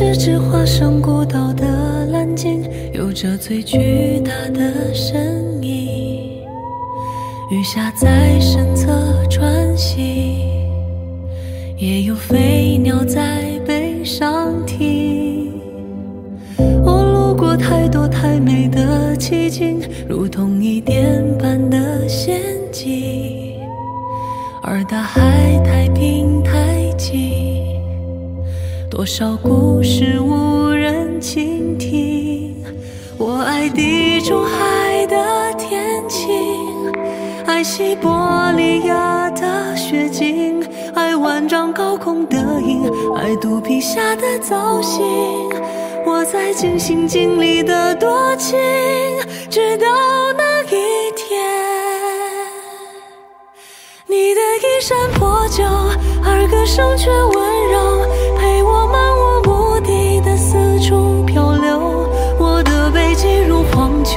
是只化身孤岛的蓝鲸，有着最巨大的身影。鱼虾在身侧穿行，也有飞鸟在背上停。我路过太多太美的奇景，如同一点般的仙境，而大海太平太静。多少故事无人倾听？我爱地中海的天晴，爱西伯利亚的雪景，爱万丈高空的鹰，爱肚皮下的造型。我在尽心尽力的多情，直到那一天，你的衣衫破旧，而歌声却温柔。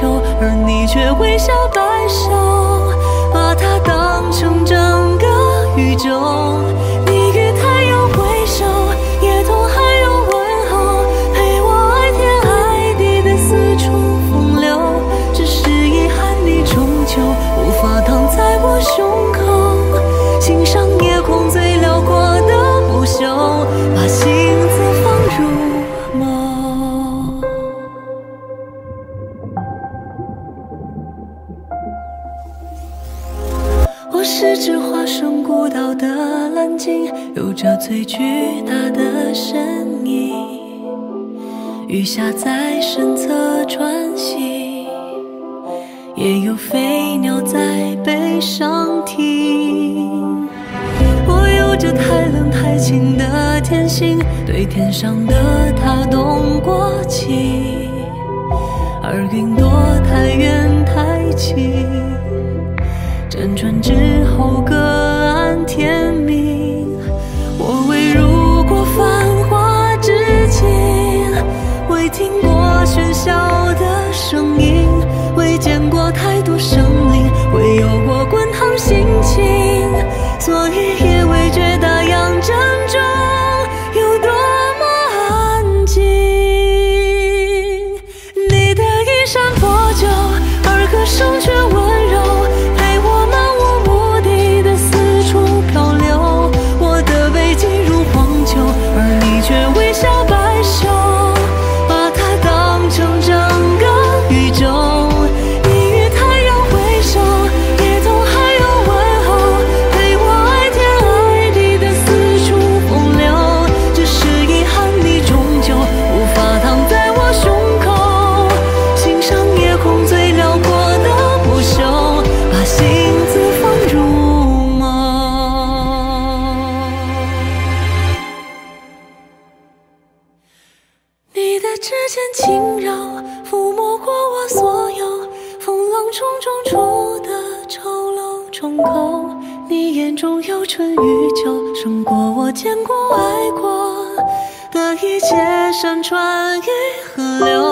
如荒丘，而你却微笑摆首，把它当成整个宇宙。你与太阳挥手，也同海洋问候，陪我爱天爱地的四处风流。只是遗憾，你终究无法躺在我胸口，欣赏夜空最辽阔的不朽，把星我是只化身孤岛的蓝鲸，有着最巨大的身影。鱼虾在身侧穿行，也有飞鸟在背上停。我有着太冷太清的天性，对天上的他动过情，而云朵太远太轻。小的声音，未见过太多生灵，未有过滚烫心情，所以也未觉大洋正中指尖轻柔，抚摸过我所有风浪冲撞出的丑陋窗口。你眼中有春与秋，胜过我见过爱过的一切山川与河流。